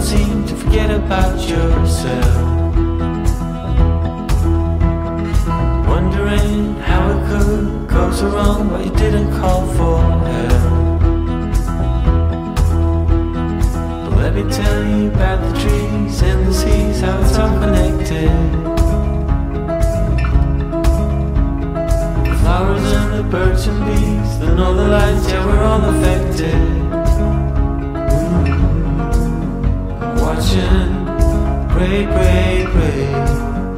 don't seem to forget about yourself. Wondering how it could go so wrong, but you didn't call for help. But let me tell you about the trees and the seas, how it's all connected. The flowers and the birds and bees, and all the lights, yeah, we're all affected. Watching, pray, pray, pray.